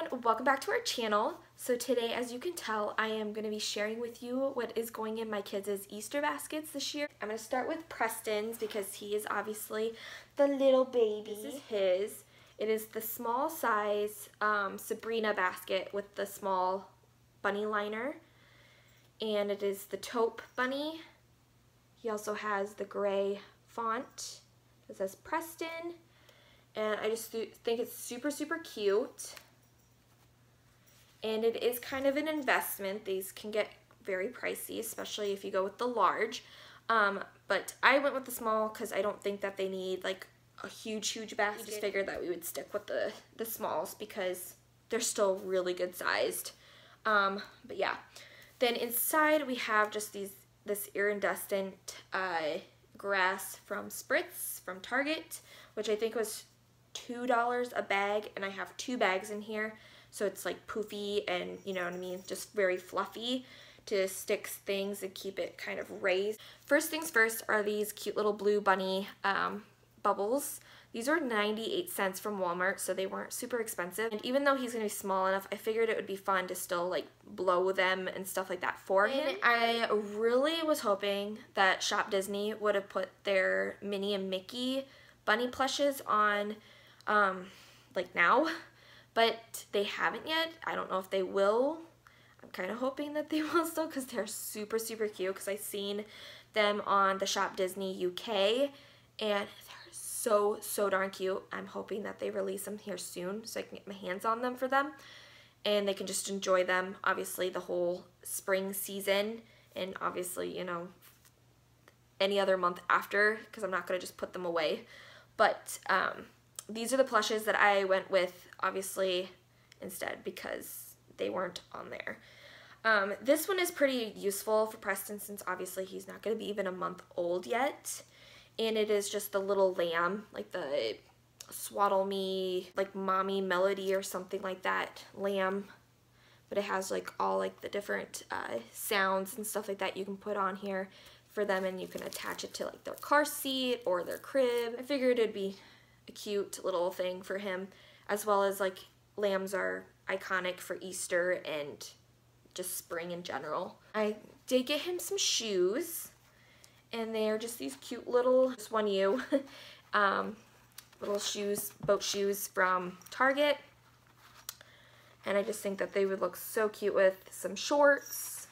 everyone, welcome back to our channel. So today, as you can tell, I am going to be sharing with you what is going in my kids' Easter baskets this year. I'm going to start with Preston's because he is obviously the little baby. This is his. It is the small size um, Sabrina basket with the small bunny liner. And it is the taupe bunny. He also has the gray font that says Preston and I just think it's super super cute and it is kind of an investment. These can get very pricey especially if you go with the large. Um, but I went with the small because I don't think that they need like a huge huge basket. I just figured that we would stick with the the smalls because they're still really good sized. Um, but yeah. Then inside we have just these this iridescent uh, grass from Spritz from Target which I think was $2 a bag and I have two bags in here. So it's like poofy and you know what I mean, just very fluffy to stick things and keep it kind of raised. First things first are these cute little blue bunny um, bubbles. These are 98 cents from Walmart, so they weren't super expensive. And even though he's going to be small enough, I figured it would be fun to still like blow them and stuff like that for him. I really was hoping that Shop Disney would have put their Minnie and Mickey bunny plushes on um, like now, but they haven't yet. I don't know if they will. I'm kind of hoping that they will still because they're super, super cute because I've seen them on the Shop Disney UK and they're so, so darn cute. I'm hoping that they release them here soon so I can get my hands on them for them and they can just enjoy them obviously the whole spring season and obviously, you know, any other month after because I'm not going to just put them away. But um, these are the plushes that I went with, obviously, instead because they weren't on there. Um, this one is pretty useful for Preston since obviously he's not going to be even a month old yet. And it is just the little lamb, like the Swaddle Me, like Mommy Melody or something like that, lamb. But it has like all like the different uh, sounds and stuff like that you can put on here for them and you can attach it to like their car seat or their crib. I figured it'd be a cute little thing for him, as well as like lambs are iconic for Easter and just spring in general. I did get him some shoes, and they're just these cute little, just one you, um, little shoes, boat shoes from Target. And I just think that they would look so cute with some shorts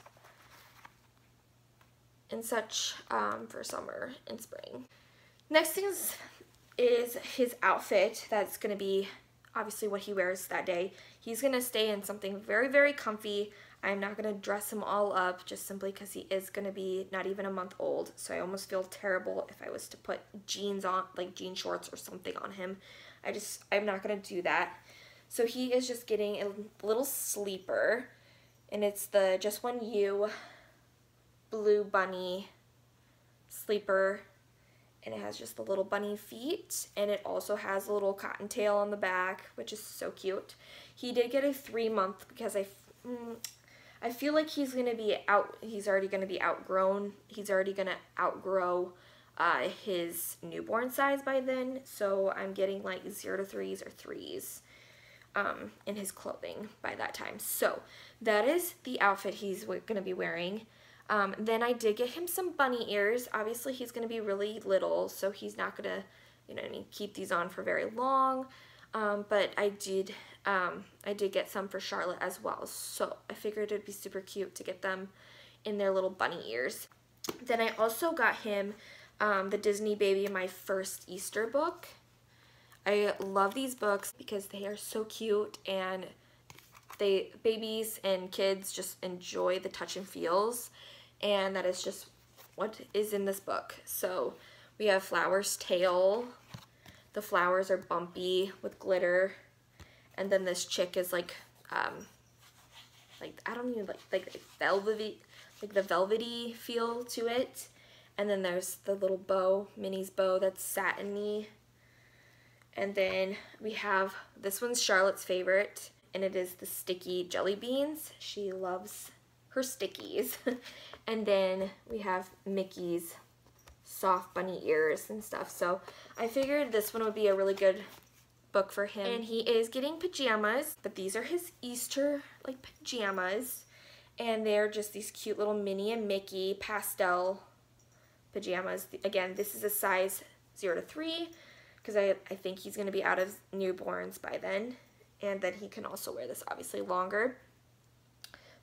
and such um, for summer and spring. Next things is his outfit that's going to be obviously what he wears that day. He's going to stay in something very, very comfy. I'm not going to dress him all up just simply because he is going to be not even a month old. So I almost feel terrible if I was to put jeans on, like jean shorts or something on him. I just, I'm not going to do that. So he is just getting a little sleeper. And it's the Just One You Blue Bunny sleeper and it has just the little bunny feet and it also has a little cottontail on the back which is so cute. He did get a three month because I mm, I feel like he's gonna be out he's already gonna be outgrown. He's already gonna outgrow uh, his newborn size by then so I'm getting like zero to threes or threes um, in his clothing by that time. So that is the outfit he's gonna be wearing um, then I did get him some bunny ears. Obviously, he's going to be really little, so he's not going to, you know, keep these on for very long. Um, but I did, um, I did get some for Charlotte as well. So I figured it'd be super cute to get them in their little bunny ears. Then I also got him um, the Disney Baby My First Easter book. I love these books because they are so cute and they babies and kids just enjoy the touch and feels and that is just what is in this book. So we have Flower's tail. The flowers are bumpy with glitter. And then this chick is like, um, like, I don't even like, like velvety, like the velvety feel to it. And then there's the little bow, Minnie's bow that's satiny. And then we have, this one's Charlotte's favorite, and it is the sticky jelly beans. She loves her stickies. And then we have Mickey's soft bunny ears and stuff. So I figured this one would be a really good book for him. And he is getting pajamas, but these are his Easter like pajamas. And they're just these cute little Minnie and Mickey pastel pajamas. Again, this is a size 0 to 3 because I, I think he's going to be out of newborns by then. And then he can also wear this obviously longer.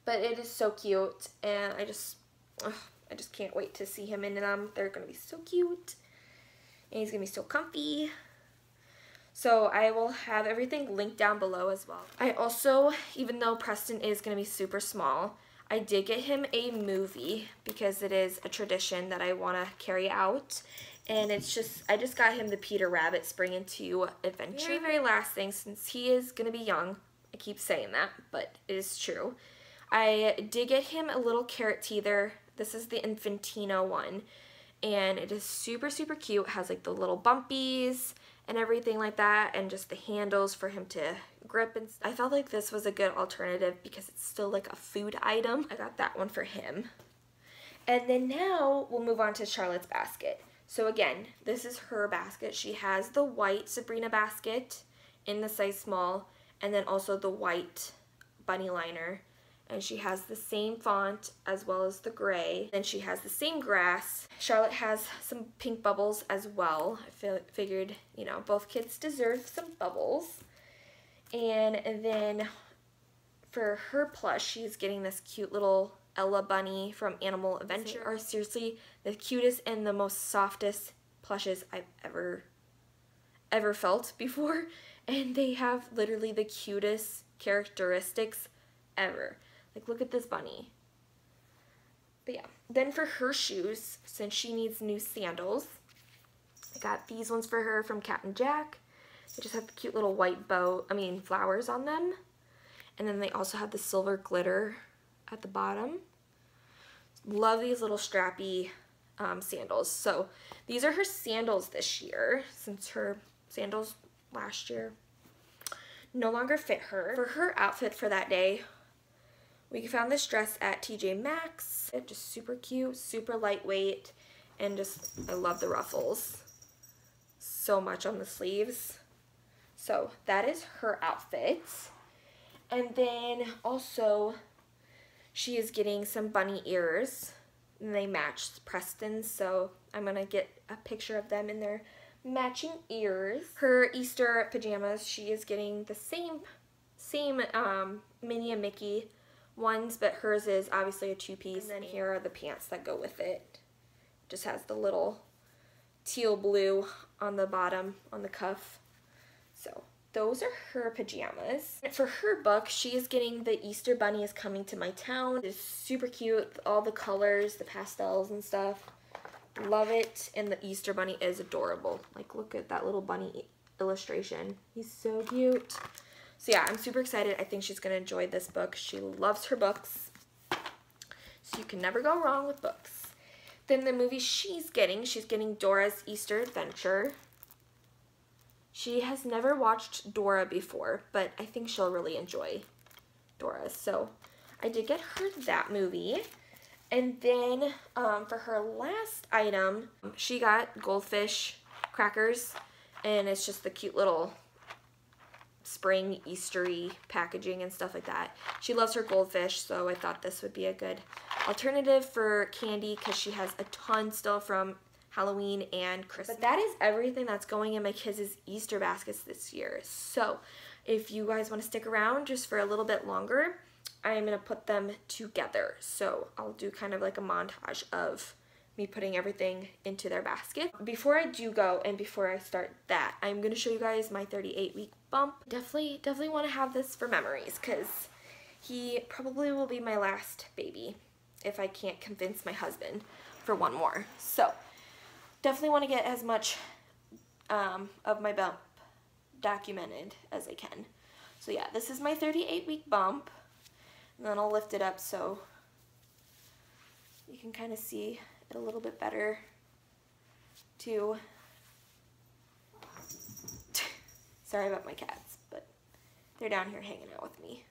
But it is so cute and I just, ugh, I just can't wait to see him in them. They're going to be so cute. And he's going to be so comfy. So I will have everything linked down below as well. I also, even though Preston is going to be super small, I did get him a movie because it is a tradition that I want to carry out. And it's just, I just got him the Peter Rabbit Spring into Adventure. Very, very last thing, since he is going to be young, I keep saying that, but it is true. I did get him a little carrot teether. This is the Infantino one. And it is super, super cute. It has like the little bumpies and everything like that and just the handles for him to grip and I felt like this was a good alternative because it's still like a food item. I got that one for him. And then now we'll move on to Charlotte's basket. So again, this is her basket. She has the white Sabrina basket in the size small and then also the white bunny liner and she has the same font as well as the gray. Then she has the same grass. Charlotte has some pink bubbles as well. I figured, you know, both kids deserve some bubbles. And, and then for her plush, she's getting this cute little Ella bunny from Animal Adventure are seriously the cutest and the most softest plushes I've ever ever felt before and they have literally the cutest characteristics ever. Like, look at this bunny. But yeah. Then for her shoes, since she needs new sandals, I got these ones for her from Cat & Jack. They just have the cute little white bow, I mean flowers on them. And then they also have the silver glitter at the bottom. Love these little strappy um, sandals. So these are her sandals this year since her sandals last year no longer fit her. For her outfit for that day, we found this dress at TJ Maxx. It's just super cute, super lightweight, and just, I love the ruffles so much on the sleeves. So that is her outfit. And then also, she is getting some bunny ears. And they match Preston's, so I'm to get a picture of them in their matching ears. Her Easter pajamas, she is getting the same, same um, Minnie and Mickey ones, but hers is obviously a two-piece. And then here are the pants that go with it. Just has the little teal blue on the bottom, on the cuff. So those are her pajamas. For her book, she is getting The Easter Bunny is Coming to My Town. It's super cute, all the colors, the pastels and stuff. Love it. And the Easter Bunny is adorable. Like, look at that little bunny illustration. He's so cute. So yeah, I'm super excited. I think she's going to enjoy this book. She loves her books. So you can never go wrong with books. Then the movie she's getting, she's getting Dora's Easter Adventure. She has never watched Dora before, but I think she'll really enjoy Dora. So I did get her that movie. And then um, for her last item, she got goldfish crackers. And it's just the cute little spring Eastery packaging and stuff like that. She loves her goldfish, so I thought this would be a good alternative for candy because she has a ton still from Halloween and Christmas. But that is everything that's going in my kids' Easter baskets this year. So if you guys want to stick around just for a little bit longer, I'm going to put them together. So I'll do kind of like a montage of me putting everything into their basket. Before I do go and before I start that, I'm going to show you guys my 38 week bump. Definitely, definitely want to have this for memories because he probably will be my last baby if I can't convince my husband for one more. So definitely want to get as much um, of my bump documented as I can. So yeah, this is my 38 week bump. And then I'll lift it up so you can kind of see it a little bit better too. Sorry about my cats, but they're down here hanging out with me.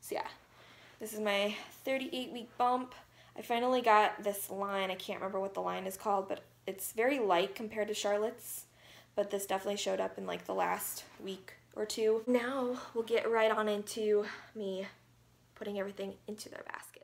So yeah, this is my 38 week bump. I finally got this line. I can't remember what the line is called, but it's very light compared to Charlotte's. but this definitely showed up in like the last week or two. Now we'll get right on into me putting everything into their basket.